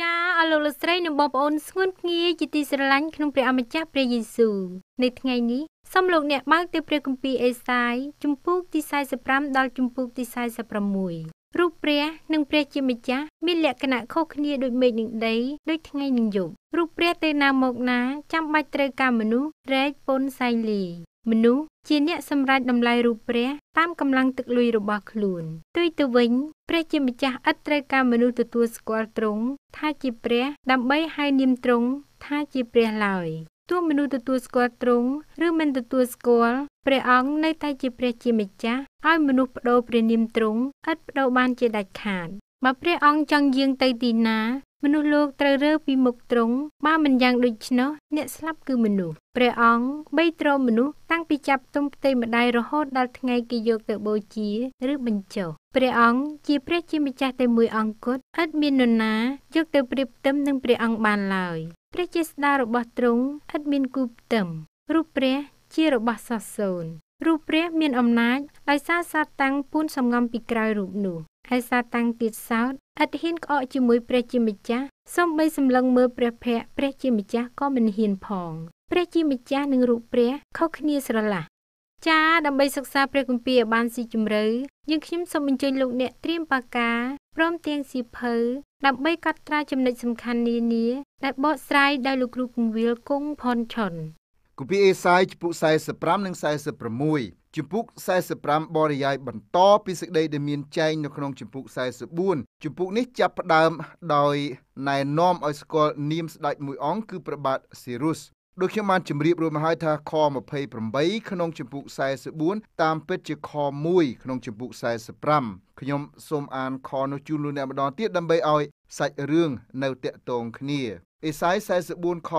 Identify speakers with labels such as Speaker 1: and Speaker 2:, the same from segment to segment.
Speaker 1: ចាអរលោកលោកស្រីនិងបងប្អូនស្ងួនភ្ងាជាទីស្រឡាញ់ក្នុងព្រះអម្ចាស់ព្រះយេស៊ូវនៅថ្ងៃនេះសូមលោកអ្នកបើកទៅព្រះគម្ពីរអេសាយជំពូកទី45ដល់ជំពូកទី46រូបព្រះនិងព្រះជាម្ចាស់មានលក្ខណៈខុសគ្នាដូចមេឃនិងដីដូចថ្ងៃនិងយប់រូបព្រះទៅណាមកណាចាំបាច់ត្រូវការមនុស្សរែកពុនសៃលីមនុស្ស ជាអ្នកសម្រេចតម្លៃរូបព្រះតាមកម្លាំងទឹកលុយរបស់ខ្លួនផ្ទុយទៅវិញព្រះជាម្ចាស់ឥតត្រូវការមនុស្សទទួលស្គាល់ទ្រង់ថាជាព្រះដើម្បីហៅនាមទ្រង់ថាជាព្រះឡើយទោះមនុស្សទទួលស្គាល់ទ្រង់ឬមិនទទួលស្គាល់ព្រះអង្គនៅតែជាព្រះជាម្ចាស់ឲ្យមនុស្សបដូរព្រះនាមទ្រង់ឥតបដូរបានជាដាច់ខាត បើព្រះអង្គចង់យាងទៅទីណា មនុស្សលោកត្រូវរើពីមុខទ្រង់បើមិនយ៉ាងដូច្នោះអ្នកស្លាប់គឺមនុស្សព្រះអង្គបីទ្រមនុស្សតាំងពីចាប់ទុំផ្ទៃម្ដាយរហូតដល់ថ្ងៃគេយកទៅបូជាឬបញ្ចុះព្រះអង្គជាព្រះជាម្ចាស់តែមួយអង្គគត់ឥតមាននរណាយកទៅប្រៀបផ្ទឹមនឹងព្រះអង្គបានឡើយព្រះជាស្ដារបស់ទ្រង់ឥតមានគូផ្ទឹមរូបព្រះជារបស់សសសូនរូបព្រះមានអំណាចដោយសារសាតាំងពូនសំងំពីក្រោយរូបនោះ ហើយសាតាំងទៀតសោតឥតហ៊ានក្អកជាមួយព្រះជាម្ចាស់សូម្បីសម្លឹងមើលព្រះភ័ក្ត្រព្រះជាម្ចាស់ក៏មិនហ៊ានផងព្រះជាម្ចាស់និងរូបព្រះខុសគ្នាស្រឡះចាដើម្បីសិក្សាព្រះគម្ពីរឲ្យបានស៊ីជម្រៅយើងខ្ញុំសូមអញ្ជើញលោកអ្នកត្រៀមប៉ាកាព្រមទាំងសៀវភៅដើម្បីកត់ត្រាចំណុចសំខាន់នានា ដែលបកស្រាយដោយលោកគ្រូពង្រៀលគង់ផនឆុន
Speaker 2: គម្ពីរអេសាយជំពូក45និង46 ជំពូក45បរិយាយបន្តពីសេចក្តីដែលមានចែងនៅក្នុងជំពូក44ជំពូកនេះចាប់ផ្ដើមដោយណែនាំឲ្យស្គាល់នាមស្ដេចមួយអង្គគឺព្រះបាទសេរុសដូចខ្ញុំបានជម្រាបរួចមកហើយថាខ28ក្នុងជំពូក44តាមពិតជាខ1ក្នុងជំពូក45ខ្ញុំសូមអានខនោះជូនលោកអ្នកម្ដងទៀតដើម្បីឲ្យសាច់រឿងនៅតាក់ទងគ្នា អេសាយ44ខ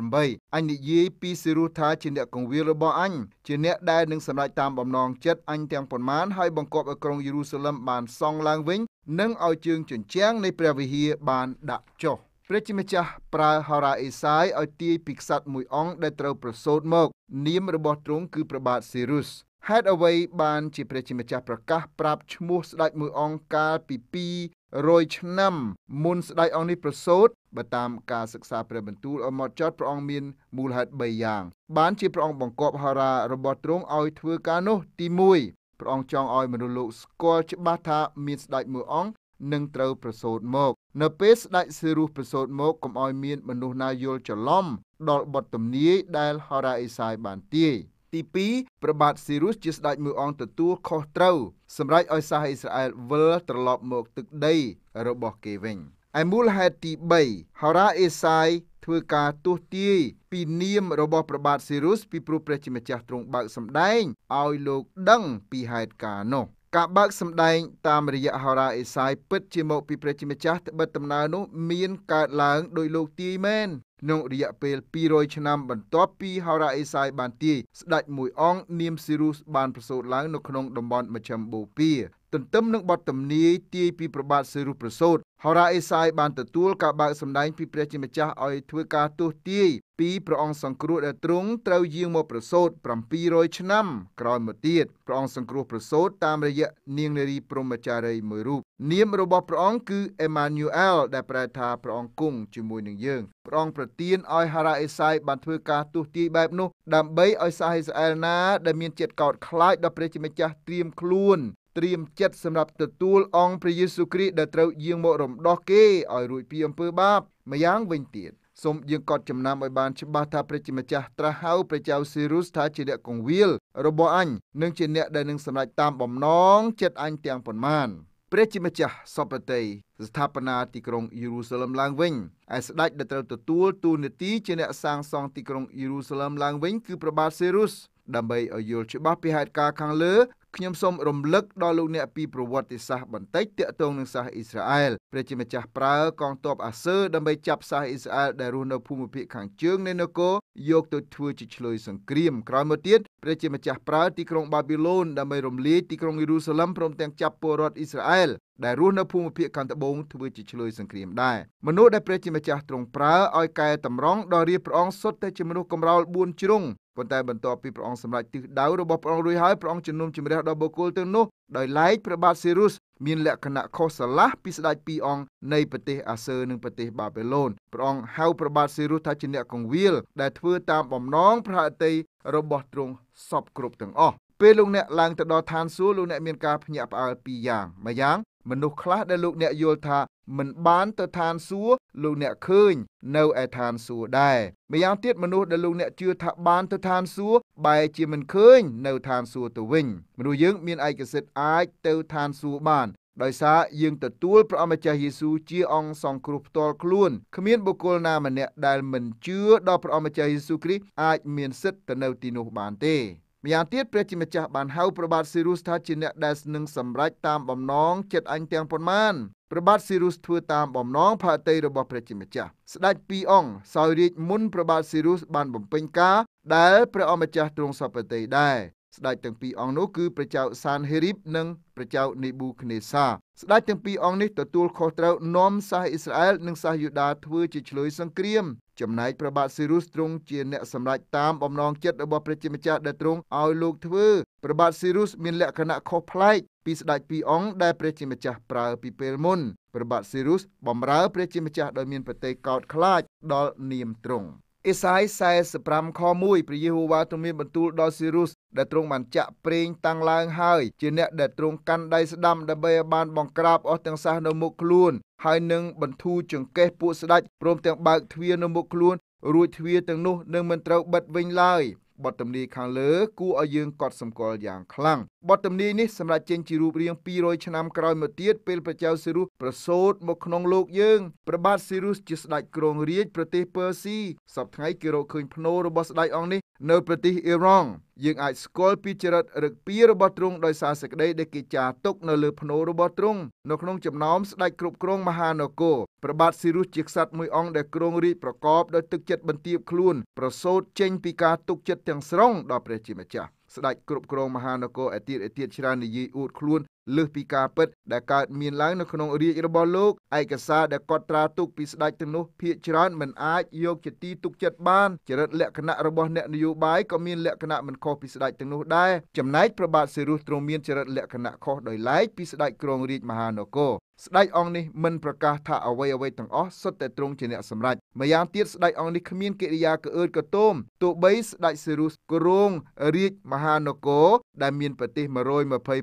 Speaker 2: 28អញនិយាយពីសិរុថាជាអ្នកកងវិលរបស់អញជាអ្នកដែលនឹងសម្រេចតាមបំណងចិត្តអញទាំងប៉ុន្មានហើយបង្គាប់ឲ្យក្រុងយេរូសាឡឹមបានសង់ឡើងវិញនិងឲ្យជើងជញ្ជាំងនៃព្រះវិហារបានដាក់ចុះព្រះជាម្ចាស់ប្រើហោរាអេសាយឲ្យទាយពីក្សត្រមួយអង្គដែលត្រូវប្រសូតមក នាមរបស់ទ្រង់គឺព្រះបាទសេរុស ហេតុអ្វីបានជាព្រះជាម្ចាស់ប្រកាសប្រាប់ឈ្មោះស្ដេចមួយអង្គកាលពី200ឆ្នាំមុនស្ដេចអង្គនេះប្រសូតបើតាមការសិក្សាព្រះបន្ទូលឲ្យមកចត់ព្រះអង្គមានមូលហេតុ3យ៉ាង បានជាព្រះអង្គបង្គាប់ហោរារបស់ទ្រង់ឲ្យធ្វើការនោះទី1ព្រះអង្គចង់ឲ្យមនុស្សលោកស្គាល់ច្បាស់ថាមានស្ដេចមួយអង្គនឹងត្រូវប្រសូតមក នៅពេលស្ដេចសេរុសប្រសូតមកកុំឲ្យមានមនុស្សណាយល់ច្រឡំដល់បទទំនាយដែលហោរាអេសាយបានទាយ ទី2ព្រះបាទសេរុសជាស្ដេចមួយអង្គទទួលខុសត្រូវសម្រាប់ឲ្យសាសអ៊ីស្រាអែលវិលត្រឡប់មកទឹកដីរបស់គេវិញឯមូលហេតុទី3ហោរាអេសាយធ្វើការទស្សទាយពីនាមរបស់ព្រះបាទសេរុសពីព្រោះព្រះជាម្ចាស់ទ្រង់បើកសម្ដែងឲ្យលោកដឹងពីហេតុការណ៍នោះការបើកសម្ដែងតាមរយៈហោរាអេសាយពិតជាមកពីព្រះជាម្ចាស់ត្បិតដំណើរនោះមានកើតឡើងដោយលោកទាយមែន ក្នុងរយៈពេល200ឆ្នាំបន្ទាប់ពីហោរាអេសាយបានទាយស្ដេចមួយអង្គនាមស៊ីរុសបានប្រសូតឡើងនៅក្នុងតំបន់មជ្ឈិមបូព៌ាទន្ទឹមនឹងបទទំនាយទាយពីប្របាទសេរុសប្រសូត ហោរាអេសាយបានទទួលការបើកសម្ដែងពីព្រះជាម្ចាស់ឲ្យធ្វើការទស្សទាយពីព្រះអង្គសង្គ្រោះដែលទ្រង់ត្រូវយាងមកប្រសូត700ឆ្នាំក្រោយមកទៀតព្រះអង្គសង្គ្រោះប្រសូតតាមរយៈនាងនារីព្រហ្មចារីមួយរូបនាមរបស់ព្រះអង្គគឺអេម៉ានូអែលដែលប្រែថាព្រះអង្គគង់ជាមួយនឹងយើងព្រះអង្គប្រទានឲ្យហារ៉ាអេសាយបានធ្វើការទស្សទាយបែបនោះដើម្បីឲ្យសាសអ៊ីស្រាអែលណាដែលមានចិត្តកោតខ្លាចដល់ព្រះជាម្ចាស់ត្រៀមខ្លួន ត្រៀមចិត្តសម្រាប់ទទួលអង្គព្រះយេស៊ូវគ្រីស្ទដែលត្រូវយាងមករំដោះគេឲ្យរួចពីអំពើបាបម្យ៉ាងវិញទៀតសូមយើងកត់ចំណាំឲ្យបានច្បាស់ថាព្រះជាម្ចាស់ត្រាស់ហៅព្រះចៅសេរុសថាជាអ្នកកងវិលរបស់អញនិងជាអ្នកដែលនឹងសម្រេចតាមបំណងចិត្តអញទាំងប៉ុន្មានព្រះជាម្ចាស់សពតិស្ថាបនាទីក្រុងយេរូសាឡឹមឡើងវិញឯស្ដេចដែលត្រូវទទួលទូនាទីជាអ្នកសាងសង់ទីក្រុងយេរូសាឡឹមឡើងវិញគឺព្រះបាទសេរុសដើម្បីឲ្យយល់ច្បាស់ពីហេតុការណ៍ខាងលើ ខ្ញុំសូមរំលឹកដល់លោកអ្នកពីប្រវត្តិសាស្ត្របន្តិចទាក់ទងនឹងសាសអ៊ីស្រាអែលព្រះជាម្ចាស់ប្រើកងទ័ពអាសឺដើម្បីចាប់សាសអ៊ីស្រាអែលដែលរស់នៅភូមិភាគខាងជើងនៃនគរយកទៅធ្វើជាឆ្លើយសង្គ្រាមក្រោយមកទៀត ព្រះជាម្ចាស់ប្រើទីក្រុងបាប៊ីឡូនដើម្បីរំលាយទីក្រុងយេរូសាឡឹមព្រមទាំងចាប់ពលរដ្ឋអ៊ីស្រាអែលដែលរស់នៅភូមិភាគខាងត្បូងធ្វើជាឆ្លើយសង្គ្រាមដែរមនុស្សដែលព្រះជាម្ចាស់ទ្រង់ប្រើឲ្យកែតម្រង់ដល់រាជព្រះអង្គសុទ្ធតែជាមនុស្សកំរោល4ជ្រុងប៉ុន្តែបន្ទាប់ពីព្រះអង្គសម្រេចទិសដៅរបស់ព្រះអង្គរួចហើយព្រះអង្គជំនុំជម្រះដល់បុគ្គលទាំងនោះដោយឡែកព្រះបាទសេរុស មានលក្ខណៈខុសស្រឡះពីស្ដេចពីរអង្គនៃប្រទេសអាសឺនិងប្រទេសបាបេឡូនព្រះអង្គហៅព្រះបាទសេរុសថាជាអ្នកកងវិលដែលធ្វើតាមបំណងព្រះអតីរបស់ទ្រង់សពគ្រប់ទាំងអស់ពេលលោកអ្នកឡើងទៅដល់ឋានសួគ៌លោកអ្នកមានការភ្ញាក់ផ្អើលពីរយ៉ាងម្យ៉ាងមនុស្សខ្លះដែលលោកអ្នកយល់ថា មិនបានទៅឋានសួគ៌លោកអ្នកឃើញនៅឯឋានសួគ៌ដែរម្យ៉ាងទៀតមនុស្សដែលលោកអ្នកជឿថាបានទៅឋានសួគ៌បែរជាមិនឃើញនៅឋានសួគ៌ទៅវិញមនុស្សយើងមានឯកសិទ្ធិអាចទៅឋានសួគ៌បានដោយសារយើងទទួលព្រះអម្ចាស់យេស៊ូវជាអង្គសង្គ្រោះផ្ទាល់ខ្លួនគ្មានបុគ្គលណាម្នាក់ដែលមិនជឿដល់ព្រះអម្ចាស់យេស៊ូវគ្រីស្ទអាចមានសិទ្ធិទៅនៅទីនោះបានទេ ម្យ៉ាងទៀតព្រះជាម្ចាស់បានហៅព្រះបាទស៊ីរុសថាជាអ្នកដែលនឹងសម្រេចតាមបំណងចិត្តអញទាំងប៉ុន្មានព្រះបាទស៊ីរុសធ្វើតាមបំណងផាតីរបស់ព្រះជាម្ចាស់ស្ដេចពីរអង្គសោយរាជមុនព្រះបាទស៊ីរុសបានបំពេញការដែលព្រះអម្ចាស់ទ្រង់សពតិដែរស្ដេចទាំងពីរអង្គនោះគឺព្រះចៅសានហេរីបនិងព្រះចៅនេប៊ូខនេសាស្ដេចទាំងពីរអង្គនេះទទួលខុសត្រូវនាំសាសអ៊ីស្រាអែលនិងសាសយូដាធ្វើជាឆ្លើយសង្គ្រាម ចំណែកព្រះបាទស៊ីរុសទ្រង់ជាអ្នកសម្រេចតាមបំណងចិត្តរបស់ព្រះជាម្ចាស់ដែលទ្រង់ឲ្យលោកធ្វើព្រះបាទស៊ីរុសមានលក្ខណៈខុសប្លែកពីស្ដេចពីរអង្គដែលព្រះជាម្ចាស់ប្រើពីពេលមុនព្រះបាទស៊ីរុសបំរើព្រះជាម្ចាស់ដោយមានប្រតិកោតខ្លាចដល់នាមទ្រង់ អេសាយ45ខ1ព្រះយេហូវ៉ាទ្រង់មានបន្ទូលដល់ស៊ីរុសដែលទ្រង់បានចាក់ប្រេងតាំងឡើងហើយជាអ្នកដែលទ្រង់កាន់ដៃស្ដាំដើម្បីឲ្យបានបង្ក្រាបអស់ទាំងសះនៅមុខខ្លួនហើយនឹងបន្ធូរចង្កេះពួកស្ដេចព្រមទាំងបើកទ្វារនៅមុខខ្លួនរួចទ្វារទាំងនោះនឹងមិនត្រូវបិទវិញឡើយបទទំនាយខាងលើគួរឲ្យយើងកត់សម្គាល់យ៉ាងខ្លាំង បទទំនាយនេះសម្រាប់ចេញជារូបរាង200ឆ្នាំក្រោយមកទៀតពេលព្រះចៅស៊ីរុសប្រសូតមកក្នុងលោកយើងព្រះបាទស៊ីរុសជាស្ដេចគ្រងរាជប្រទេសពើស៊ីសពថ្ងៃគេរកឃើញភ្នោរបស់ស្ដេចអង្គនេះនៅប្រទេសអ៊ីរ៉ង់យើងអាចស្គាល់ពីចរិតរឹកពីរបស់ទ្រង់ដោយសារសេចក្តីដែលគេចារទុកនៅលើភ្នោរបស់ទ្រង់នៅក្នុងចំណោមស្ដេចគ្រប់គ្រងមហានគរព្រះបាទស៊ីរុសជាក្សត្រមួយអង្គដែលគ្រងរាជប្រកបដោយទឹកចិត្តបន្ទាបខ្លួនប្រសូតចេញពីការទុកចិត្តទាំងស្រុងដល់ព្រះជាម្ចាស់ ស្ដេចគ្រប់គ្រងមហានគរឯទៀតឯទៀតច្រើននិយាយអួតខ្លួន លើសពីការពិតដែលកើតមានឡើងនៅក្នុងរាជរបស់លោកឯកសារដែលកត់ត្រាទុកពីស្ដេចទាំងនោះភាកច្រើនមិនអាចយកជាទីទុកចិត្តបានចរិតលក្ខណៈរបស់អ្នកនយោបាយក៏មានលក្ខណៈមិនខុសពីស្ដេចទាំងនោះដែរចំណែកព្រះបាទសេរុសទ្រង់មានចរិតលក្ខណៈខុសដោយឡែកពីស្ដេចគ្រងរាជមហានគរស្ដេចអង្គនេះមិនប្រកាសថាអ្វីអ្វីទាំងអស់សុទ្ធតែទ្រង់ជាអ្នកសម្រេចម្យ៉ាងទៀតស្ដេចអង្គនេះគ្មានកិរិយាក្អឺតកទមទោះបីស្ដេចសេរុសគ្រងរាជមហានគរដែលមានប្រទេស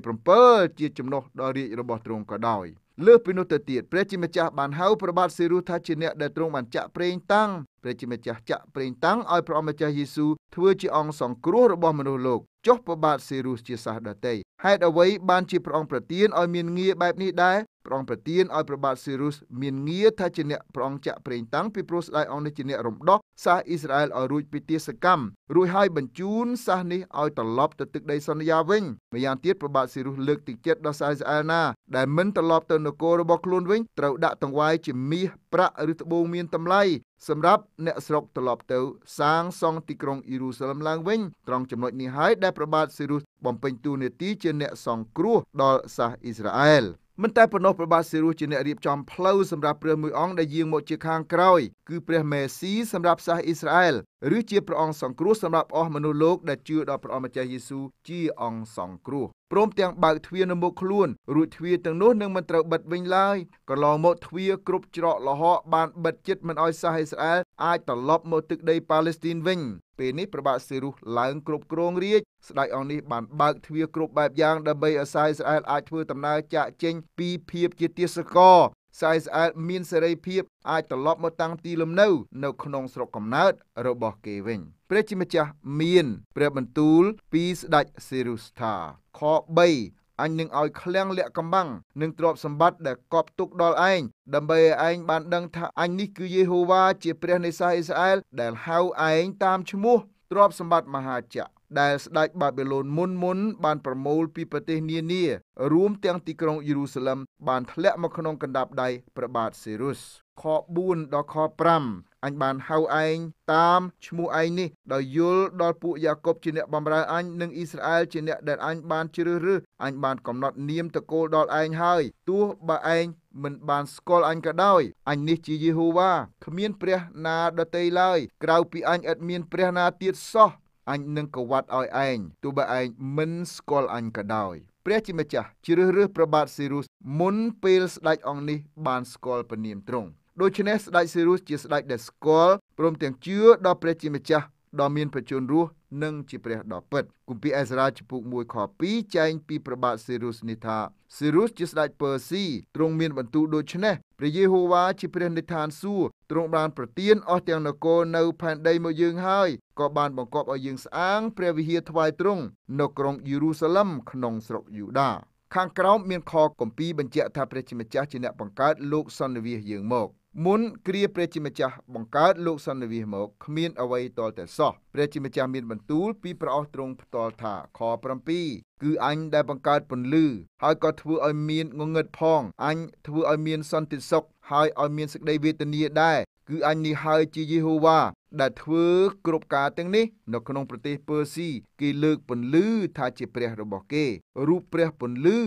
Speaker 2: 127ជាចំណុះដល់រាជរបស់ទ្រង់ក៏ដោយលើសពីនោះទៅទៀតព្រះជាម្ចាស់បានហៅព្រះបាទសេរុសថាជាអ្នកដែលទ្រង់បានចាក់ប្រេងតាំង ព្រះជាម្ចាស់ចាក់ប្រេងតាំងឲ្យព្រះអម្ចាស់យេស៊ូវធ្វើជាអង្គសង្គ្រោះរបស់មនុស្សលោកចុះព្រះបាទសេរុសជាសាសដតីហេតុអ្វីបានជាព្រះអង្គប្រទានឲ្យមានងារបែបនេះដែរព្រះអង្គប្រទានឲ្យព្រះបាទសេរុសមានងារថាជាអ្នកព្រះអង្គចាក់ប្រេងតាំងពីព្រោះស្ដេចអង្គនេះជាអ្នករំដោះសាសអ៊ីស្រាអែលឲ្យរួចពីទាសកម្មរួចហើយបញ្ជូនសាសនេះឲ្យត្រឡប់ទៅទឹកដីសន្យាវិញម្យ៉ាងទៀតព្រះបាទសេរុសលើកទឹកចិត្តដល់សាសអ៊ីស្រាអែលណាដែលមិនត្រឡប់ទៅនគររបស់ខ្លួនវិញត្រូវដាក់តង្វាយជាមាសប្រាក់ឬត្បូងមានតម្លៃ សម្រាប់អ្នកស្រុកត្រឡប់ទៅសាងសង់ទីក្រុងយេរូសាឡឹមឡើងវិញត្រង់ចំណុចនេះហើយដែលព្រះបាទសេរុសបំពេញតួនាទីជាអ្នកសង្គ្រោះដល់សាសអ៊ីស្រាអែលមិនតែប៉ុណ្ណោះព្រះបាទសេរុសជាអ្នករៀបចំផ្លូវសម្រាប់ព្រះមួយអង្គដែលយាងមកជាខាងក្រោយគឺព្រះមេស៊ីសម្រាប់សាសអ៊ីស្រាអែលឬជាព្រះអង្គសង្គ្រោះសម្រាប់អស់មនុស្សលោកដែលជឿដល់ព្រះអម្ចាស់យេស៊ូវជាអង្គសង្គ្រោះ ព្រមទាំងបើកទ្វារនៅមុខខ្លួនរួចទ្វារទាំងនោះនឹងមិនត្រូវបិទវិញឡើយកន្លងមកទ្វារគ្រប់ច្រកលហកបានបិទជិតមិនឲ្យសាសអ៊ីស្រាអែលអាចត្រឡប់មកទឹកដីប៉ាឡេស្ទីនវិញពេលនេះព្រះបាទសេរុសឡើងគ្រប់គ្រងរាជស្ដេចអង្គនេះបានបើកទ្វារគ្រប់បែបយ៉ាងដើម្បីឲ្យសាសអ៊ីស្រាអែលអាចធ្វើដំណើរចាកចេញពីភាពជាទាសករ សាយស្អែលមានសេរីភាពអាចត្រឡប់មកតាំងទីលំនៅ នៅក្នុងស្រុកកំណើតរបស់គេវិញព្រះជាម្ចាស់មានព្រះបន្ទូលពីស្ដេចសេរុសថាខ3អញនឹងឲ្យឃ្លាំងលាក់កំបាំងនិងទ្រព្យសម្បត្តិដែលកប់ទុកដល់ឯងដើម្បីឲ្យឯងបានដឹងថាអញនេះគឺយេហូវ៉ាជាព្រះនៃសាសអ៊ីស្រាអែលដែលហៅឯងតាមឈ្មោះទ្រព្យសម្បត្តិមហាចក្រ ដែលស្ដេចបាបេឡូនមុនមុនបានប្រមូលពីប្រទេសនានារួមទាំងទីក្រុងយេរូសាឡឹមបានធ្លាក់មកក្នុងកណ្ដាប់ដៃព្រះបាទសេរុសខ4ដល់ខ5អញបានហៅឯងតាមឈ្មោះឯងនេះដោយយល់ដល់ពួកយ៉ាកុបជាអ្នកបម្រើអញនិងអ៊ីស្រាអែលជាអ្នកដែលអញបានជ្រើសរើសអញបានកំណត់នាមតកូលដល់ឯងហើយទោះបើឯងមិនបានស្គាល់អញក៏ដោយអញនេះជាយេហូវ៉ាគ្មានព្រះណាដតីឡើយក្រៅពីអញឥតមានព្រះណាទៀតសោះ អញនឹងកវត្តឲ្យឯងទោះបើឯងមិនស្គាល់អញក៏ដោយព្រះជាម្ចាស់ជ្រើសរើសព្រះបាទសេរុសមុនពេលស្ដេចអង្គនេះបានស្គាល់ពនាមទ្រង់ដូច្នេះស្ដេចសេរុសជាស្ដេចដែលស្គាល់ព្រមទាំងជឿដល់ព្រះជាម្ចាស់ដ៏មានបច្ចុប្បន្នរស់និងជាព្រះដ៏ពិតគម្ពីរអេសារ៉ាចំពុក1ខ2ចែងពីព្រះបាទសេរុសនេះថាសេរុសជាស្ដេចពឺស៊ីទ្រង់មានបន្ទូលដូច្នេះ ព្រះយេហូវ៉ាជាព្រះនិឋានសួគ៌ទ្រង់បានប្រទានអស់ទាំងនគរនៅផែនដីមកយើងហើយក៏បានបង្គាប់ឲ្យយើងស្អាងព្រះវិហារថ្វាយទ្រង់នៅក្រុងយេរូសាឡឹមក្នុងស្រុកយូដាខាងក្រោមមានខគម្ពីរបញ្ជាក់ថាព្រះជាម្ចាស់ជាអ្នកបង្កើតលោកសន្និវាសយើងមក មុនគ្រាព្រះជាម្ចាស់បង្កើតលោកសន្និវាសមកគ្មានអ្វីតលតែសោះព្រះជាម្ចាស់មានបន្ទូលពីព្រះអស់ទ្រង់ផ្ទាល់ថាខ7គឺអញដែលបង្កើតពន្លឺហើយក៏ធ្វើឲ្យមានងងឹតផងអញធ្វើឲ្យមានសន្តិសុខហើយឲ្យមានសេចក្តីវេទនាដែរ គឺអញនេះហើយជាយេហូវ៉ាដែលធ្វើគ្រប់ការទាំងនេះ នៅក្នុងប្រទេសពឺស៊ីគេលើកពន្លឺថាជាព្រះរបស់គេរូបព្រះពន្លឺ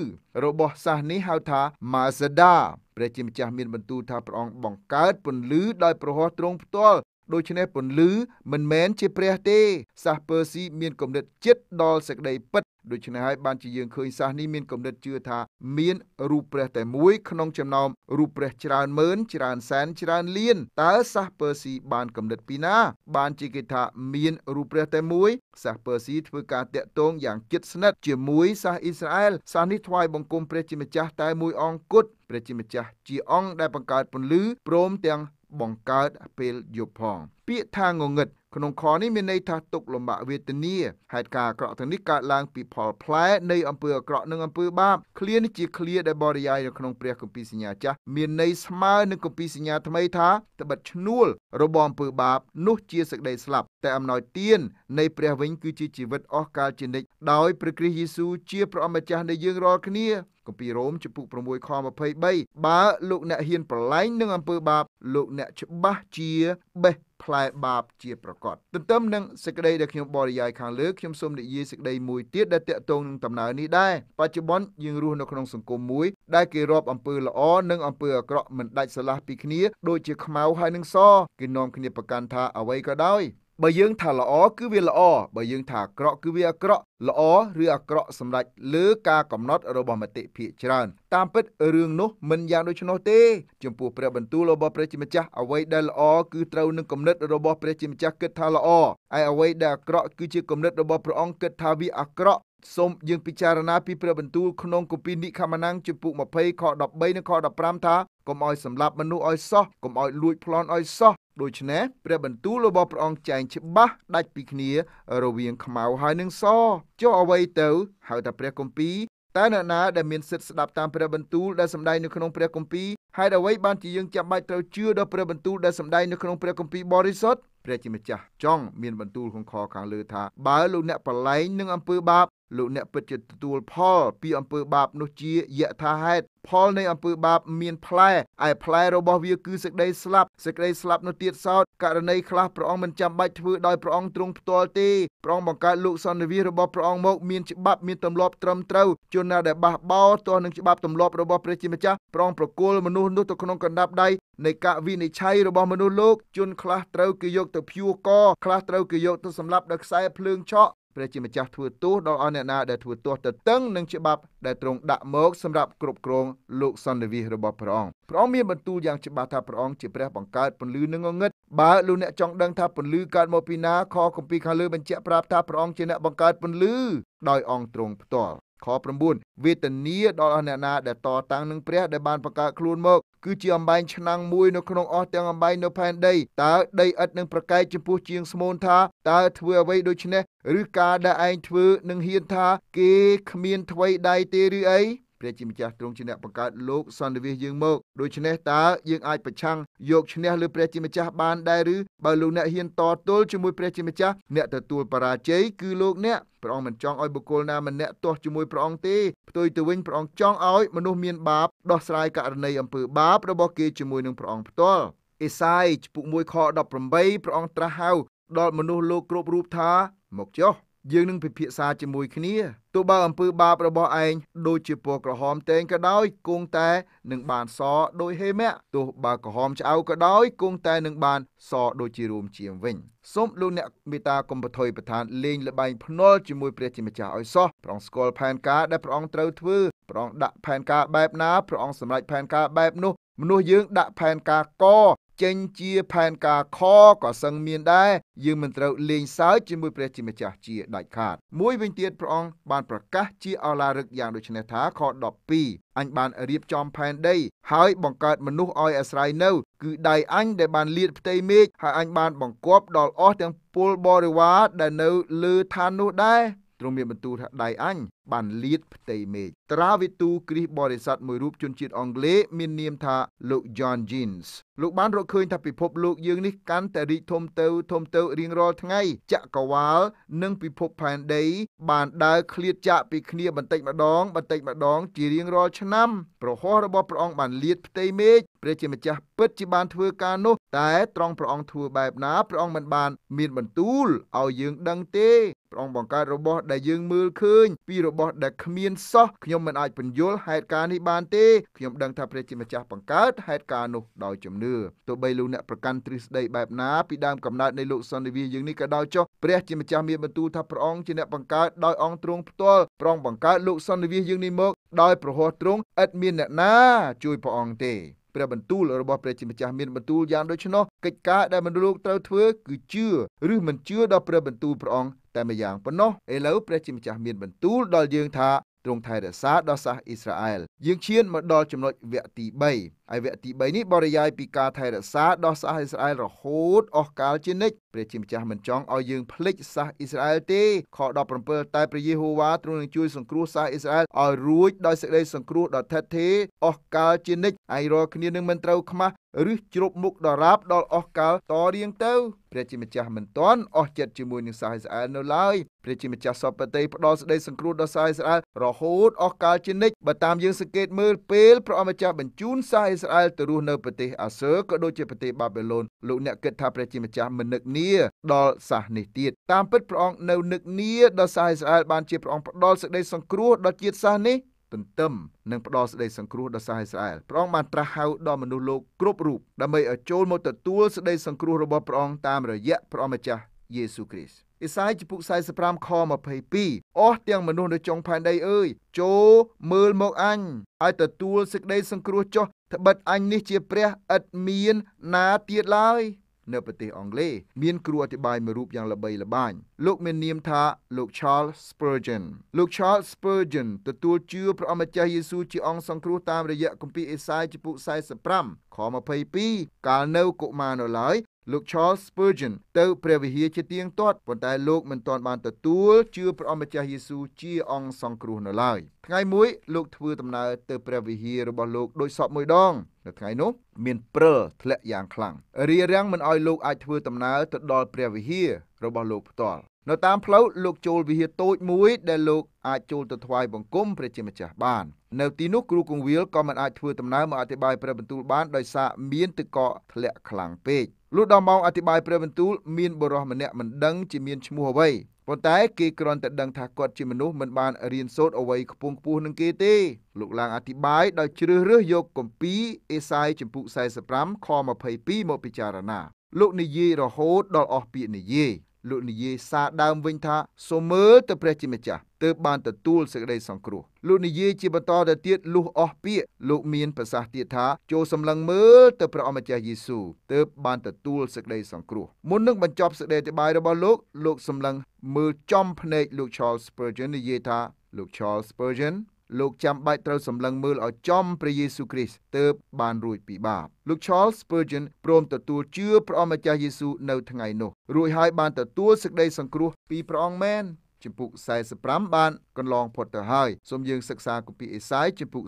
Speaker 2: របស់សាសនេះហៅថាម៉ាសាដាព្រះជាម្ចាស់មានបន្ទូលថាព្រះអង្គបង្កើតពន្លឺដោយប្រហោះទ្រង់ផ្ទាល់ដូច្នេះពន្លឺមិនមែនជាព្រះទេសាសពឺស៊ីមានគំនិតចិត្តដល់សេចក្តីពិត ដូច្នេះហើយបានជាយើងឃើញសាសនេះមានគំនិតជឿថាមានរូបព្រះតែមួយក្នុងចំណោមរូបព្រះច្រើនម៉ឺនច្រើនសែនច្រើនលានតើសាសពឺស៊ីបានគំនិតពីណា បានជាគេថាមានរូបព្រះតែមួយសាសពឺស៊ីធ្វើការតាក់ទងយ៉ាងជិតស្និទ្ធជាមួយសាសអ៊ីស្រាអែលសាសនេះថ្វាយបង្គំព្រះជាម្ចាស់តែមួយអង្គគត់ព្រះជាម្ចាស់ជាអង្គដែលបង្កើតពន្លឺព្រមទាំងបង្កើតពេលយប់ផងពាក្យថាងងឹត ក្នុងខនេះមានន័យថាទុកលំបាកវេទនាហេតុការណ៍អាក្រក់ទាំងនេះកើតឡើងពីផលផ្លែនៃអំពើអាក្រក់និងអំពើបាបឃ្លានេះជាឃ្លាដែលបរិយាយនៅក្នុងព្រះគម្ពីរសញ្ញាចាស់មានន័យស្មើនឹងគម្ពីរសញ្ញាថ្មីថាត្បិតឈ្នួលរបស់អំពើបាបនោះជាសេចក្តីស្លាប់តែអំណោយទាននៃព្រះវិញគឺជាជីវិតអស់កលជានិច្ចដោយព្រះគ្រីស្ទយេស៊ូវជាព្រះអម្ចាស់នៃយើងរាល់គ្នាគម្ពីររ៉ូមចំពុក6ខ23បើលោកអ្នកហ៊ានប្រឡែងនឹងអំពើបាបលោកអ្នកច្បាស់ជាបេះ ផ្លែបាបជាប្រកបទន្ទឹមនឹងសេចក្តីដែលខ្ញុំបរិយាយខាងលើខ្ញុំសូមនិយាយសេចក្តីមួយទៀតដែលតកតងនឹងដំណើរនេះដែរបច្ចុប្បន្នយើងរស់នៅក្នុងសង្គមមួយដែលគេរាប់អំពើល្អនិងអំពើអាក្រក់មិនដាច់ស្រឡះពីគ្នាដូចជាខ្មៅហើយនិងសគេនាំគ្នាប្រកាន់ថាអ្វីក៏ដោយ បើយើងថាល្អគឺវាល្អបើយើងថាអាក្រក់គឺវាអាក្រក់ល្អឬអាក្រក់សម្រាប់លើការកំណត់របស់មតិភាគច្រើនតាមពិតរឿងនោះមិនយ៉ាងដូច្នោះទេចំពោះព្រះបន្ទូលរបស់ព្រះជាម្ចាស់អ្វីដែលល្អគឺត្រូវនឹងគំនិតរបស់ព្រះជាម្ចាស់គិតថាល្អឯអ្វីដែលអាក្រក់គឺជាគំនិតរបស់ព្រះអង្គគិតថាវាអាក្រក់សូមយើងពិចារណាពីព្រះបន្ទូលក្នុងគម្ពីរនិខមណាំងជំពូក20ខ13និងខ15ថាកុំឲ្យសម្លាប់មនុស្សឲ្យសោះកុំឲ្យលួចប្លន់ឲ្យសោះ ដូច្នេះព្រះបន្ទូលរបស់ព្រះអង្គចែងច្បាស់ដាច់ពីគ្នារវាងខ្មៅហើយនិងសចុះអ្វីទៅហៅថាព្រះគម្ពីរតើអ្នកណាដែលមានសិទ្ធិស្ដាប់តាមព្រះបន្ទូលដែលសម្ដែងនៅក្នុងព្រះគម្ពីរហេតុអ្វីបានជាយើងចាំបាច់ត្រូវជឿដល់ព្រះបន្ទូលដែលសម្ដែងនៅក្នុងព្រះគម្ពីរបរិសុទ្ធ ព្រះជាម្ចាស់ចង់មានបន្ទូលក្នុងខខាងលើថាបើលោកអ្នកប្រឡែងនឹងអំពើបាបលោកអ្នកពិតជាទទួលផលពីអំពើបាបនោះជាយថាហេតុផលនៃអំពើបាបមានផ្លែឯផ្លែរបស់វាគឺសេចក្តីស្លាប់សេចក្តីស្លាប់នោះទៀតសោតករណីខ្លះព្រះអង្គមិនចាំបាច់ធ្វើដោយព្រះអង្គទ្រង់ផ្ទាល់ទេព្រះអង្គបង្កើតលោកសន្និវាសរបស់ព្រះអង្គមកមានច្បាប់មានទម្លាប់ត្រឹមត្រូវជនណាដែលបះបោទាស់នឹងច្បាប់ទម្លាប់របស់ព្រះជាម្ចាស់ព្រះអង្គប្រគល់មនុស្សនោះទៅក្នុងកណ្ដាប់ដៃ នៃការវិនិច្ឆ័យរបស់មនុស្សលោកជនខ្លះត្រូវគេយកទៅភួរកខ្លះត្រូវគេយកទៅសម្លាប់ដោយខ្សែភ្លើងឆក់ព្រះជាម្ចាស់ធ្វើទោសដល់អស់អ្នកណាដែលធ្វើទោសទៅតឹងនឹងច្បាប់ដែលទ្រង់ដាក់មកសម្រាប់គ្រប់គ្រងលោកសន្និវិសរបស់ព្រះអង្គព្រះអង្គមានបន្ទូលយ៉ាងច្បាស់ថាព្រះអង្គជាព្រះបង្កើតពន្លឺនិងងងឹតបើលោកអ្នកចង់ដឹងថាពន្លឺកើតមកពីណាខគម្ពីរខាងលើបញ្ជាក់ប្រាប់ថាព្រះអង្គជាអ្នកបង្កើតពន្លឺដោយអង្គទ្រង់ផ្ទាល់ ខ9វេទនាដល់អស់អ្នកណាដែលតតាំងនឹងព្រះដែលបានបង្កើតខ្លួនមកគឺជាអំបែងឆ្នាំងមួយនៅក្នុងអស់ទាំងអំបែងនៅផែនដីតើដីឥដ្ឋនឹងប្រកែកចំពោះជាងស្មូនថាតើធ្វើអ្វីដូច្នេះឬការដែលឯងធ្វើនឹងហ៊ានថាគេគ្មានអ្វីដៃទេឬអី ព្រះជាម្ចាស់ទ្រង់ជាអ្នកបង្កើតលោកសន្និវិសយើងមកដូច្នេះតើយើងអាចប្រឆាំងយកឈ្នះលើព្រះជាម្ចាស់បានដែរឬបើលោកអ្នកហ៊ានតទល់ជាមួយព្រះជាម្ចាស់អ្នកទទួលបរាជ័យគឺលោកអ្នកព្រះអង្គមិនចង់ឲ្យបុគ្គលណាម្នាក់ទាស់ជាមួយព្រះអង្គទេផ្ទុយទៅវិញព្រះអង្គចង់ឲ្យមនុស្សមានបាបដោះស្រាយករណីអំពើបាបរបស់គេជាមួយនឹងព្រះអង្គផ្ទាល់អេសាយជំពូក1ខ18ព្រះអង្គត្រាស់ហៅដល់មនុស្សលោកគ្រប់រូបថាមកចុះ យើងនឹងពិភាក្សាជាមួយគ្នាទោះបើអំពើបាបរបស់ឯងដូចជាពណ៌ក្រហមតែងក៏ដោយគង់តែនឹងបានសដោយហេមៈទោះបើក្រហមឆ្អៅក៏ដោយគង់តែនឹងបានសដូចជារួមជាងវិញសូមលោកអ្នកមេត្តាកុំបថុយប្រឋានលេងល្បែងភ្នាល់ជាមួយព្រះជាម្ចាស់ឲ្យសោះព្រះអង្គស្គាល់ផែនការដែលព្រះអង្គត្រូវធ្វើព្រះអង្គដាក់ផែនការបែបណាព្រះអង្គសម្រេចផែនការបែបនោះមនុស្សយើងដាក់ផែនការក ចេញជាផែនការខក៏សឹងមានដែរយើងមិនត្រូវលេងសើចជាមួយព្រះជាម្ចាស់ជាដាច់ខាត មួយវិញទៀតព្រះអង្គបានប្រកាសជាអឡារឹកយ៉ាងដូចនេះថាខ12អញបានរៀបចំផែនដី ហើយបង្កើតមនុស្សឲ្យអាស្រ័យនៅ គឺដៃអញដែលបានលាតផ្ទៃមេឃហើយអញបានបង្គាប់ដល់អស់ទាំងពលបរិវារដែលនៅលើឋាននោះដែរទ្រង់មានបន្ទូលថាដៃអញ បានលាតផ្ទៃមេឃត្រាវិទូគ្រីស្ទបរិស័ទមួយរូបជនជាតិអង់គ្លេសមាននាមថាលោក John Jeans លោកបានរកឃើញថាពិភពលោកយើងនេះកាន់តែរីកធំទៅធំទៅរៀងរាល់ថ្ងៃចក្រវាលនិងពិភពផែនដី បានដើរឃ្លាតចាកពីគ្នាបន្តិចម្ដងបន្តិចម្ដងជារៀងរាល់ឆ្នាំប្រហោះរបស់ព្រះអង្គបានលាតផ្ទៃមេឃព្រះជាម្ចាស់ពិតជាបានធ្វើការនោះតែត្រង់ព្រះអង្គធ្វើបែបណាព្រះអង្គមិនបាន មានបន្ទូលឲ្យយើងដឹងទេព្រះអង្គបង្កើតរបស់ដែលយើងមើលឃើញពីរបស់ដែលគ្មានសោះខ្ញុំមិនអាចបញ្យល់ហេតុការណ៍នេះបានទេខ្ញុំដឹងថាព្រះជាម្ចាស់បង្កើតហេតុការណ៍នោះដោយជំនឿទោះបីលោកអ្នកប្រកាន់ទ្រឹស្ដីបែបណាពីដើមកំណើតនៃលោកសន្និវាយើងនេះក៏ដោយចុះព្រះជាម្ចាស់មានបន្ទូលថាព្រះអង្គជាអ្នកបង្កើតដោយអង្គទ្រង់ផ្ទាល់ព្រះអង្គបង្កើតលោកសន្និវាយើងនេះមកដោយប្រហោះទ្រង់ឥតមានអ្នកណាជួយព្រះអង្គទេ ព្រះបន្ទូលរបស់ព្រះជាម្ចាស់មានបន្ទូលយ៉ាងដូច្នោះកិច្ចការដែលមនុស្សលោកត្រូវធ្វើគឺជឿឬមិនជឿដល់ព្រះបន្ទូលព្រះអង្គតែម្យ៉ាងប៉ុណ្ណោះឥឡូវព្រះជាម្ចាស់មានបន្ទូលដល់យើងថា ទ្រង់ថែរក្សាដល់សាសអ៊ីស្រាអែលយើងឈានមកដល់ចំណុចវគ្គទី3ហើយវគ្គទី3នេះបរិយាយពីការថែរក្សាដល់សាសអ៊ីស្រាអែលរហូតអស់កាលជានិច្ចព្រះជាម្ចាស់មិនចង់ឲ្យយើងភ្លេចសាសអ៊ីស្រាអែលទេខ17តែព្រះយេហូវ៉ាទ្រង់នឹងជួយសង្គ្រោះសាសអ៊ីស្រាអែលឲ្យរួចដោយសេចក្តីសង្គ្រោះដ៏ថិតថេរអស់កាលជានិច្ចហើយរាល់គ្នានឹងមិនត្រូវខ្មាស់ ឬជ្រប់មុខដល់រាបដល់អស់កាលតរៀងទៅព្រះជាម្ចាស់មិនទាន់អស់ចិត្តជាមួយនឹងសាសអ៊ីស្រាអែលនៅឡើយព្រះជាម្ចាស់សពតិផ្ដល់សេចក្តីសង្គ្រោះដល់សាសអ៊ីស្រាអែលរហូតអស់កាលជានិច្ចបើតាមយើងសង្កេតមើលពេលព្រះអម្ចាស់បញ្ជូនសាសអ៊ីស្រាអែលទៅរស់នៅប្រទេសអាសឺក៏ដូចជាប្រទេសបាបេឡូនលោកអ្នកគិតថាព្រះជាម្ចាស់មិននឹកនាដល់សាសនេះទៀតតាមពិតព្រះអង្គនៅនឹកនាដល់សាសអ៊ីស្រាអែលបានជាព្រះអង្គផ្ដល់សេចក្តីសង្គ្រោះដល់ជាតិសាសនេះ ទន្ទឹមនិងផ្ដល់សេចក្តីសង្គ្រោះដល់សាសអ៊ីស្រាអែលព្រះអង្គបានត្រាស់ហៅដល់មនុស្សលោកគ្រប់រូបដើម្បីឲ្យចូលមកទទួលសេចក្តីសង្គ្រោះរបស់ព្រះអង្គតាមរយៈព្រះអម្ចាស់យេស៊ូវគ្រីស្ទអេសាយជំពូក45ខ22អស់ទាំងមនុស្សនៅចុងផែនដីអើយចូលមើលមកអញឲ្យទទួលសេចក្តីសង្គ្រោះចុះត្បិតអញនេះជាព្រះឥតមានណាទៀតឡើយ នៅប្រទេសអង់គ្លេសមានគ្រូអធិប្បាយមួយរូបយ៉ាងល្បីល្បាញលោកមាននាមថាលោក Charles Spurgeon លោក Charles Spurgeon ទទួលជឿព្រះអម្ចាស់យេស៊ូវជាអង្គសង្គ្រោះតាមរយៈគម្ពីរអេសាយជំពូក45ខ22កាលនៅកុមារនៅឡើយ លោក Charles Spurgeon ទៅព្រះវិហារជាទៀងទាត់ប៉ុន្តែលោកមិនទាន់បានទទួលជឿព្រះអម្ចាស់យេស៊ូវជាអង្គសង្គ្រោះនៅឡើយថ្ងៃមួយលោកធ្វើដំណើរទៅព្រះវិហាររបស់លោកដោយសពមួយដងនៅថ្ងៃនោះមានព្រិលធ្លាក់យ៉ាងខ្លាំងរារាំងមិនឲ្យលោកអាចធ្វើដំណើរទៅដល់ព្រះវិហាររបស់លោកផ្ទាល់នៅតាមផ្លូវលោកចូលវិហារតូចមួយដែលលោកអាចចូលទៅថ្វាយបង្គំព្រះជាម្ចាស់បាន នៅទីនោះគ្រូកងវិលក៏មិនអាចធ្វើដំណើរមកអធិប្បាយព្រះបន្ទូលបានដោយសារមានទឹកកកធ្លាក់ខ្លាំងពេកលុះដល់ម៉ោងអធិប្បាយព្រះបន្ទូលមានបុរសម្នាក់មិនដឹងជាមានឈ្មោះអ្វីប៉ុន្តែគេគ្រាន់តែដឹងថាគាត់ជាមនុស្សមិនបានរៀនសូត្រអ្វីខ្ពង់ខ្ពស់នឹងគេទេលោកឡើងអធិប្បាយដោយជ្រើសរើសយកគម្ពីរអេសាយជំពូក45ខ22មកពិចារណាលោកនិយាយរហូតដល់អស់ពាក្យនិយាយ លោកនិយាយសារដើមវិញថាសូមមើលទៅព្រះជាម្ចាស់ទើបបានទទួលសេចក្តីសង្គ្រោះលោកនិយាយជាបន្តទៅទៀតលុះអស់ពាក្យលោកមានប្រសាសន៍ទៀតថាចូលសម្លឹងមើលទៅព្រះអម្ចាស់យេស៊ូវទើបបានទទួលសេចក្តីសង្គ្រោះមុននឹងបញ្ចប់សេចក្តីអធិប្បាយរបស់លោកលោកសម្លឹងមើលចំភ្នែកលោក Charles Spurgeon និយាយថាលោក Charles Spurgeon លោកចាំបាច់ត្រូវសម្លឹងមើលឲ្យចំព្រះយេស៊ូវគ្រីស្ទទើបបានរួចពីបាបលោក Charles Spurgeon ព្រមទទួលជឿព្រះអម្ចាស់យេស៊ូវនៅថ្ងៃនោះរួចហើយបានទទួលសេចក្តីសង្គ្រោះពីព្រះអង្គមែនជំពូក45បានកន្លងផុតទៅហើយសូមយើងសិក្សាគម្ពីរអេសាយជំពូក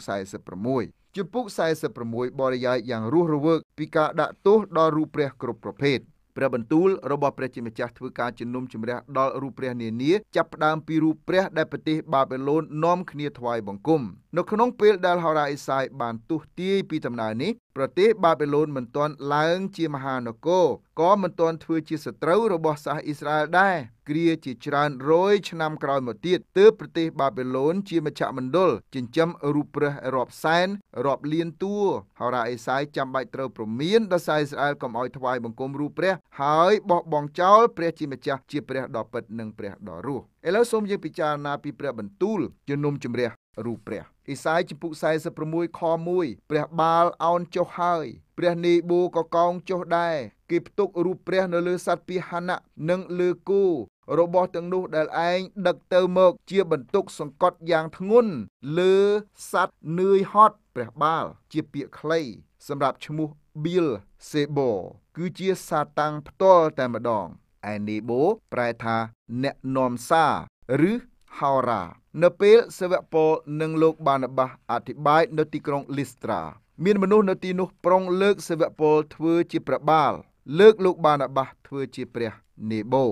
Speaker 2: 46ជំពូក46បរិយាយយ៉ាងរស់រវើកពីការដាក់ទោសដល់រូបព្រះគ្រប់ប្រភេទ ព្រះបន្ទូលរបស់ព្រះជាម្ចាស់ធ្វើការជំនុំជម្រះដល់រូបព្រះនានាចាប់ផ្ដើមពីរូបព្រះដែលប្រទេសបាបេឡូននាំគ្នាថ្វាយបង្គំនៅក្នុងពេលដែលហោរាអេសាយបានទុះទាយពីដំណើរនេះ ប្រទេសបាបេឡូនមិនទាន់ឡើងជាមហានគរក៏មិនទាន់ធ្វើជាសត្រូវរបស់សាសអ៊ីស្រាអែលដែរគ្រាជាច្រើនរយឆ្នាំក្រោយមកទៀតទើបប្រទេសបាបេឡូនជាមជ្ឈមណ្ឌលចិញ្ចឹមរូបព្រះរាប់សែនរាប់លានតួហោរាអេសាយចាំបាច់ត្រូវព្រមានដល់សាសអ៊ីស្រាអែលកុំឲ្យថ្វាយបង្គំរូបព្រះហើយបោះបង់ចោលព្រះជាម្ចាស់ជាព្រះដ៏ពិតនិងព្រះដ៏រស់ឥឡូវសូមយើងពិចារណាពីព្រះបន្ទូលជំនុំជម្រះ រូបព្រះអេសាយចំពុក46ខ1ព្រះបាលអោនចុះហើយព្រះនេបូក៏កោងចុះដែរគេផ្ទុករូបព្រះនៅលើសត្វពាហនៈនិងលើគោរបស់ទាំងនោះដែលឯងដឹកទៅមកជាបន្ទុកសង្កត់យ៉ាងធ្ងន់លើសត្វនឿយហត់ព្រះបាលជាពាក្យខ្លីសម្រាប់ឈ្មោះប៊ីលសេបូគឺជាសាតាំងផ្ទាល់តែម្ដងឯនេបូប្រែថាអ្នកនាំសារឬហោរា នៅពេលសាវកពលនិងលោកបានបាសអធិប្បាយនៅទីក្រុងលីស្ត្រាមានមនុស្សនៅទីនោះប្រុងលើកសាវកពលធ្វើជាព្រះបាល លើកលោកបានបាសធ្វើជាព្រះនេបូ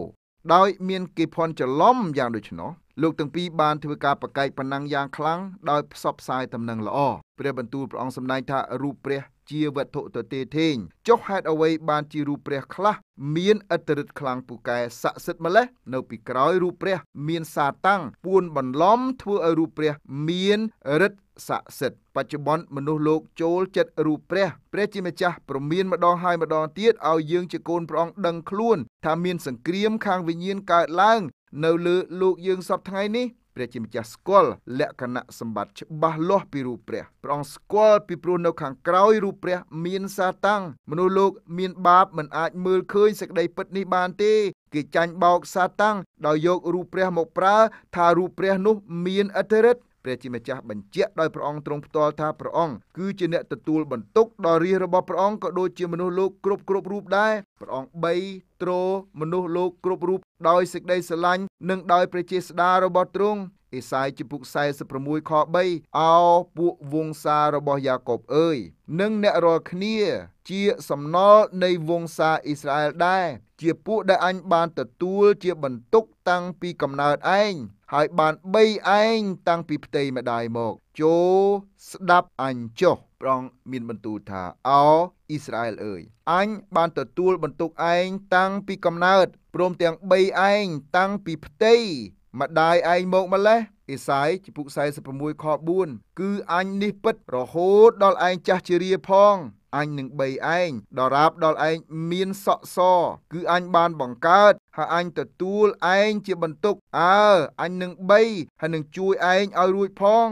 Speaker 2: ដោយមានគេភ័ន្តច្រឡំយ៉ាងដូច្នោះលោកទាំងពីរបានធ្វើការបកែកប៉ុណ្ណឹងយ៉ាងខ្លាំងដោយផ្សព្វផ្សាយដំណឹងល្អព្រះបន្ទូលព្រះអង្គសម្ដែងថារូបព្រះ ជាវត្ថុទទេធេងចុះហេតុអ្វីបានជារូបព្រះខ្លះមានអត្តរិទ្ធខ្លាំងពូកែស័ក្តិសិទ្ធិម្លេះនៅពីក្រោយរូបព្រះ មានសាតាំងពួនបន្លំធ្វើឲ្យរូបព្រះមានរិទ្ធស័ក្តិសិទ្ធិបច្ចុប្បន្នមនុស្សលោកចូលចិត្តរូបព្រះព្រះជាម្ចាស់ប្រមានម្ដងហើយម្ដងទៀតឲ្យយើងជាកូនព្រះអង្គដឹងខ្លួន ថាមានសង្គ្រាមខាងវិញ្ញាណកើតឡើង នៅលើលោកយើងសពថ្ងៃនេះ ព្រះជាម្ចាស់ស្គាល់លក្ខណៈសម្បត្តិច្បាស់លាស់ពីរូបព្រះព្រះអង្គស្គាល់ពីព្រោះនៅខាងក្រោយរូបព្រះមានសាតាំងមនុស្សលោកមានបាបមិនអាចមើលឃើញសេចក្តីពិតនេះបានទេគេចាញ់បោកសាតាំងដោយយករូបព្រះមកប្រើថារូបព្រះនោះមានអធិរិទ្ធ ព្រះជាម្ចាស់បញ្ជាក់ដោយព្រះអង្គទ្រង់ផ្ទាល់ថាព្រះអង្គគឺជាអ្នកទទួលបន្ទុកដ៏រាជរបស់ព្រះអង្គក៏ដូចជាមនុស្សលោកគ្រប់គ្រប់រូបដែរព្រះអង្គបីទ្រមនុស្សលោកគ្រប់រូបដោយសេចក្តីស្រឡាញ់និងដោយព្រះជាស្ដារបស់ទ្រង់ អេសាយជំពូក46ខ3អោពួកវង្សារបស់យ៉ាកុបអើយនិងអ្នករាល់គ្នា ជាសំណល់នៃវង្សាអ៊ីស្រាអែលដែរជាពួកដែលអញបានទទួលជាបន្ទុកតាំងពីកំណើតឯងហើយបានបីឯងតាំងពីផ្ទៃម្ដាយមកចូលស្ដាប់អញចុះប្រងមានបន្ទូលថាអោអ៊ីស្រាអែលអើយអញបានទទួលបន្ទុកឯងតាំងពីកំណើតព្រមទាំងបីឯងតាំងពីផ្ទៃ ម្ដាយឯងមកម្លេះអេសាយចំពុក46ខ4គឺអញនេះពិតរហូតដល់ឯងចាស់ជារាផងអញនឹងបីឯងដរាបដល់ឯងមានសក់ស គឺអញបានបង្កើតហើយអញទទួលឯងជាបន្ទុកអើអញនឹងបីហើយនឹងជួយឯងឲ្យរួចផង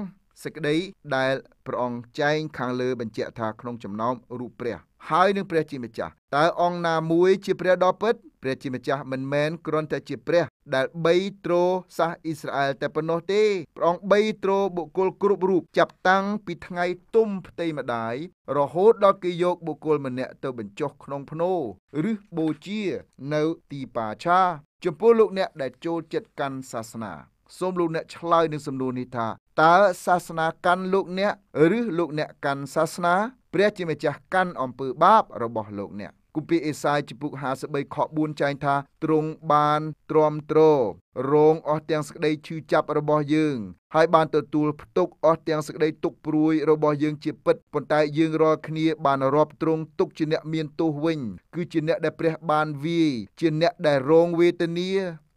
Speaker 2: សេចក្តីដែលព្រះអង្គចែងខាងលើបញ្ជាក់ថាក្នុងចំណោមរូបព្រះ ហើយនឹងព្រះជាម្ចាស់តើអង្គណាមួយជាព្រះដ៏ពិតព្រះជាម្ចាស់មិនមែនគ្រាន់តែជាព្រះ ដែលបីទ្រសាសអ៊ីស្រាអែលតែប៉ុណ្ណោះទេព្រះអង្គបីទ្របុគ្គលគ្រប់រូបចាប់តាំងពីថ្ងៃទុំផ្ទៃម្ដាយរហូតដល់គេយកបុគ្គលម្នាក់ទៅបញ្ចុះក្នុងភ្នោឬបូជានៅទីបាឆាចំពោះលោកអ្នកដែលចូលចិត្តកាន់សាសនាសូមលោកអ្នកឆ្លើយនឹងសំណួរនេះថាតើសាសនាកាន់លោកអ្នកឬលោកអ្នកកាន់សាសនា ព្រះជាម្ចាស់កាន់អំពើបាបរបស់លោកអ្នកគម្ពីរអេសាយចំពុក53ខ4ចែងថាទ្រង់បានទ្រាំទ្ររងអស់ទាំងសេចក្តីឈឺចាប់របស់យើង ហើយបានទទួលផ្ទុកអស់ទាំងសេចក្តីទុក្ខព្រួយរបស់យើងជាពិតប៉ុន្តែយើងរាល់គ្នាបានរាប់ទ្រង់ទុកជាអ្នកមានទោសវិញ គឺជាអ្នកដែលព្រះបានវាយជាអ្នកដែលរងវេទនា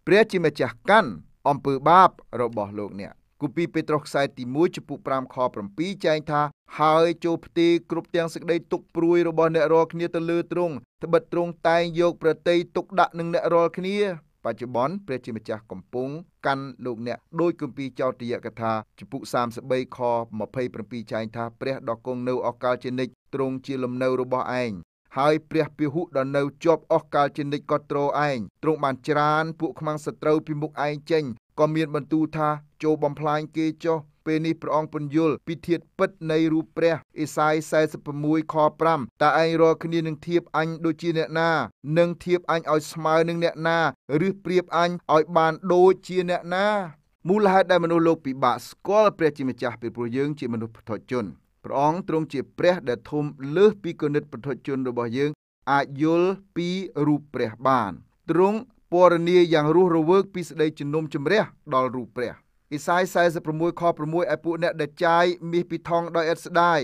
Speaker 2: ព្រះជាម្ចាស់កាន់អំពើបាបរបស់លោកអ្នក គូពីពេត្រុសខ្សែទី1ចំពុក5ខ7ចែងថាហើយចូលផ្ទេគ្រប់ទាំងសេចក្តីទុកព្រួយរបស់អ្នករាល់គ្នាទៅលើទ្រង់ត្បិតទ្រង់តែងយកប្រតិយទុកដាក់នឹងអ្នករាល់គ្នាបច្ចុប្បន្នព្រះជាម្ចាស់កំពុងកាន់លោកអ្នកដោយគម្ពីរចោទយកថាចំពុក33ខ27ចែងថាព្រះដ៏គង់នៅអកាលជានិច្ចទ្រង់ជាលំនៅរបស់ឯងហើយព្រះពិហុដ៏នៅជាប់អស់កាលជានិច្ចក៏ទ្រឯងទ្រង់បានច្រានពួកខ្មាំងសត្រូវពីមុខឯងចេញក៏មានបន្ទូលថា ចូលបំផ្លាញគេចុះពេលនេះព្រះអង្គពន្យល់ពីធាតពិតនៃរូបព្រះអេសាយ46ខ5តើឯងរាល់គ្នានឹងធៀបអញដូចជាអ្នកណានឹងធៀបអញឲ្យស្មើនឹងអ្នកណាឬប្រៀបអញឲ្យបានដូចជាអ្នកណាមូលហេតុដែលមនុស្សលោកពិបាកស្គាល់ព្រះជាម្ចាស់ពីព្រោះយើងជាមនុស្សពុទ្ធជនព្រះអង្គទ្រង់ជាព្រះដែលធំលើសពីគណិតពុទ្ធជនរបស់យើងអាចយល់ពីរូបព្រះបានទ្រង់ពរនាយ៉ាងរស់រវើកពីស្ដីជំនុំជម្រះដល់រូបព្រះ អេសាយ46ខ6ឯពួកអ្នកដែលចាយមាសពីថងដោយឥតស្ដាយ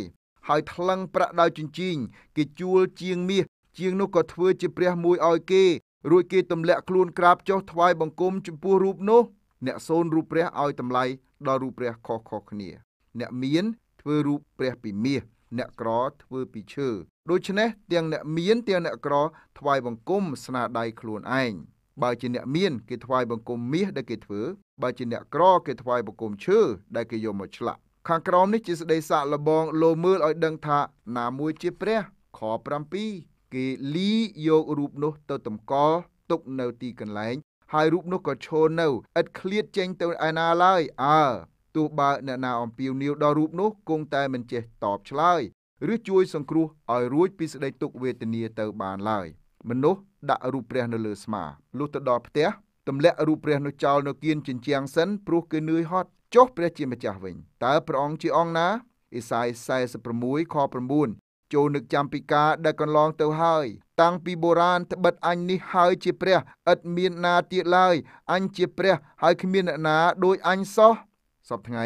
Speaker 2: ហើយថ្លឹងប្រាក់ដោយជញ្ជីងគេជួលជាងមាសជាងនោះក៏ធ្វើជាព្រះមួយឲ្យគេរួចគេទម្លាក់ខ្លួនក្រាបចុះថ្វាយបង្គំចំពោះរូបនោះអ្នកសូនរូបព្រះឲ្យតម្លៃដល់រូបព្រះខុសៗគ្នា អ្នកមានធ្វើរូបព្រះពីមាសអ្នកក្រធ្វើពីឈើដូច្នេះទាំងអ្នកមានទាំងអ្នកក្រថ្វាយបង្គំស្នាដៃខ្លួនឯងបើជាអ្នកមានគេថ្វាយបង្គំមាសដែលគេធ្វើ បើជាអ្នកក្រគេថ្វាយបង្គំឈើដែលគេយកមកឆ្លាក់ខាងក្រោមនេះជាសេចក្តីសាកល្បងលោមើលឲ្យដឹងថាណាមួយជាព្រះខ7គេលីយករូបនោះទៅតម្កល់ទុកនៅទីកន្លែង ហើយរូបនោះក៏ឈរនៅឥតឃ្លាតចេញទៅឯណាឡើយអើទោះបើអ្នកណាអំពាវនាវដល់រូបនោះគង់តែមិនចេះតបឆ្លើយឬជួយសង្គ្រោះឲ្យរួចពីសេចក្តីទុក្ខវេទនាទៅបានឡើយមនុស្សដាក់រូបព្រះនៅលើស្មាលុះទៅដល់ផ្ទះ ទម្លាក់រូបព្រះនោះចោលនៅគៀនជញ្ជាំងសិនព្រោះគឺនឿយហត់ចុះព្រះជាម្ចាស់វិញតើព្រះអង្គជាអង្គណាអេសាយ46ខ9ចូលនឹកចាំពីការដែលកន្លងទៅហើយ តាំងពីបុរាណត្បិតអញនេះហើយជាព្រះឥតមានណាទៀតឡើយអញជាព្រះហើយគ្មានអ្នកណាដូចអញសោះសពថ្ងៃ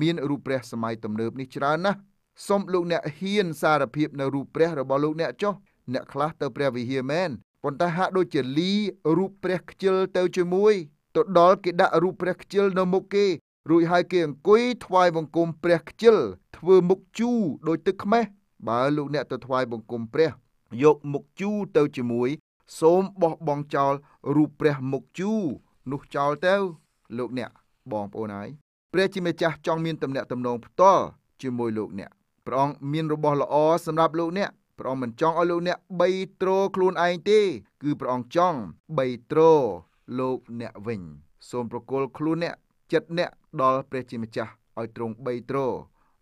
Speaker 2: មានរូបព្រះសម័យទំនើបនេះច្រើនណាស់សូមលោកអ្នកហ៊ានសារភាពនៅរូបព្រះរបស់លោកអ្នកចុះអ្នកខ្លះទៅព្រះវិហារមែន ប៉ុន្តែហាក់ដូចជាលីរូបព្រះខ្ជិលទៅជាមួយទៅដល់គេដាក់រូបព្រះខ្ជិលនៅមុខគេរួចហើយគេអង្គុយថ្វាយបង្គំព្រះខ្ជិលធ្វើមុខជូរដោយទឹកខ្មេះបើលោកអ្នកទៅថ្វាយបង្គំព្រះយកមុខជូរទៅជាមួយ សូមបោះបង់ចោលរូបព្រះមុខជូរនោះចោលទៅ លោកអ្នកបងប្អូនហើយព្រះជាម្ចាស់ចង់មានទំនាក់ទំនងផ្ទាល់ជាមួយលោកអ្នកព្រះអង្គមានរបស់ល្អសម្រាប់លោកអ្នក ព្រះអង្គមិនចង់ឲ្យលោកអ្នកបីទ្រខ្លួនឯងទេ គឺព្រះអង្គចង់បីទ្រលោកអ្នកវិញ សូមប្រគល់ខ្លួនអ្នកចិត្តអ្នកដល់ព្រះជាម្ចាស់ឲ្យទ្រង់បីទ្រ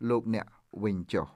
Speaker 2: លោកអ្នកវិញចុះ